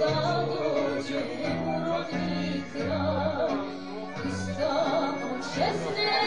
и стану Честный